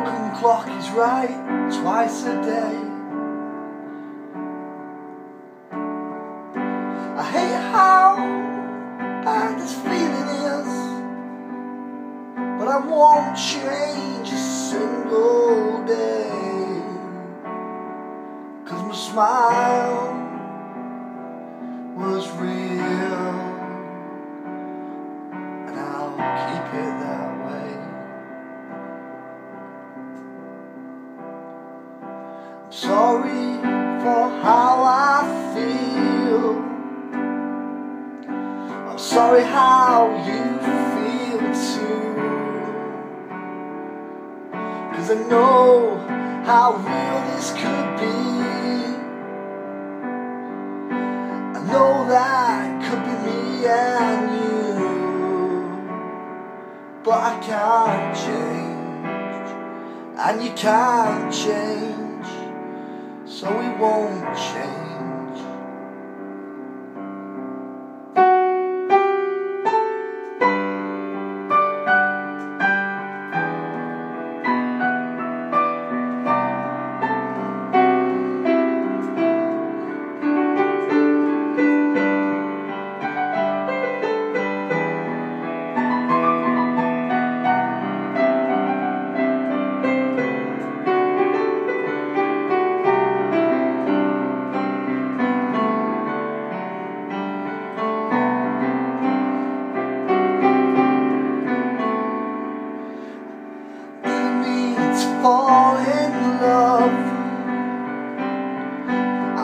broken clock is right twice a day. I hate how bad this feeling is, but I won't change a single day. Cause my smile was real, sorry for how I feel. I'm sorry how you feel too. Cause I know how real this could be. I know that could be me and you. But I can't change, and you can't change, so we won't change.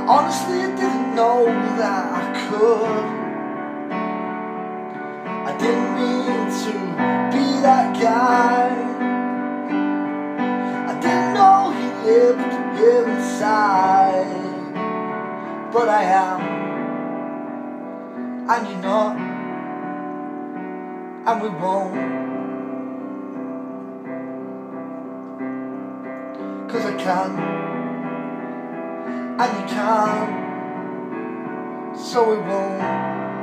Honestly didn't know that I could. I didn't mean to be that guy. I didn't know he lived inside. But I am, and you're not, and we won't. Cause I can And you can So we won't